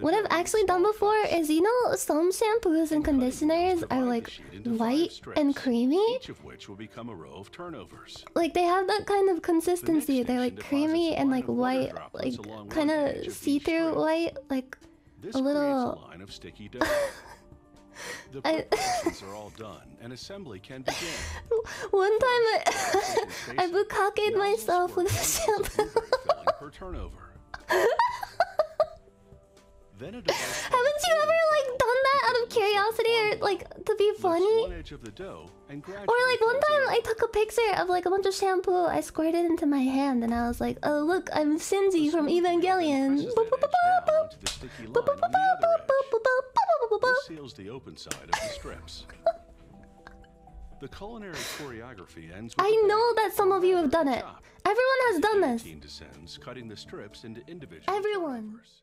What I've actually done before is, you know, some shampoos and conditioners are like white and creamy. Each of which will become a row of turnovers. Like they have that kind of consistency. They're like creamy and like white, like kind of see-through white, like a little. line of sticky dough. The preparations are all done, and assembly can begin. One time I, I bukake myself with shampoo. per turnover. Haven't you ever like done that out of curiosity or like to be funny? one edge of the dough and Or like one time I took a picture of like a bunch of shampoo. I squirted it into my hand and I was like, "Oh look, I'm Shinji from Evangelion." Seals the open side of the strips. The culinary choreography ends with I know that some of you have done it. Everyone has done this. descends, cutting the strips into individual Everyone. turnovers.